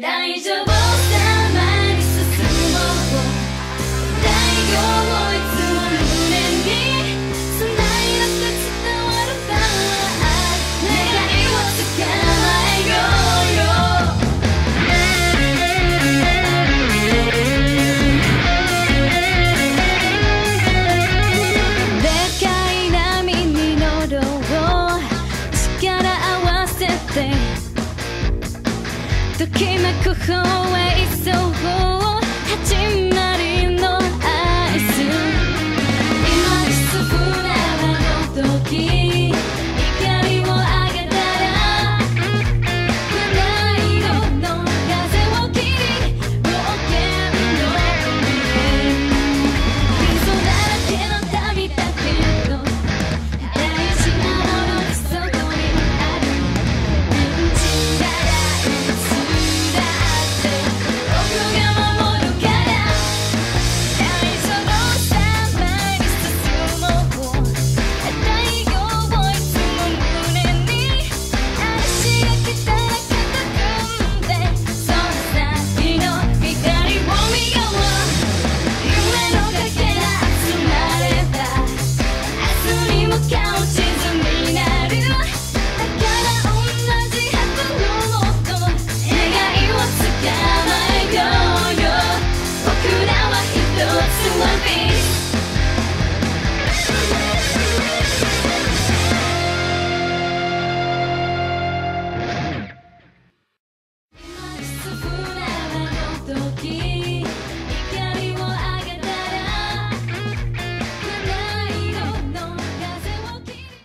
大丈夫。きなくそうまりのアイスの